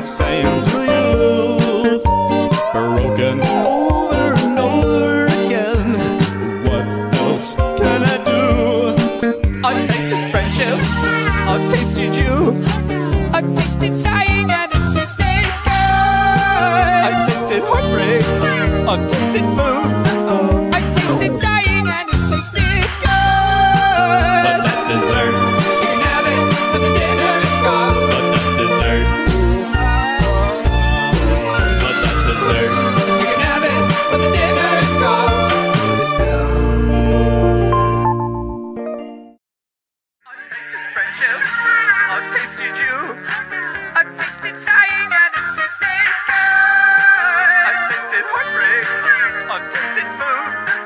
and saying, Do you? Broken over and over again. What else can I do? I've tasted friendship. I've tasted you. I've tasted dying and it's mistaken. I've tasted heartbreak. I've tasted food. friendship. I've tasted you. I've tasted dying at a sister's I've tasted heartbreak. I've tasted food.